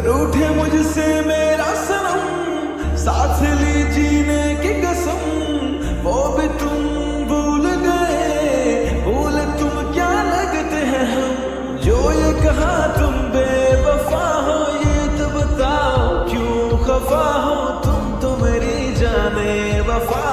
रूठे मुझसे मेरा सनम साथ ली जीने की कसम, वो भी तुम भूल गए। भूल तुम क्या लगते हैं हम? जो ये कहा तुम बेवफा हो, ये तो बताओ क्यों खफा हो? तुम तो मेरी जाने, वफा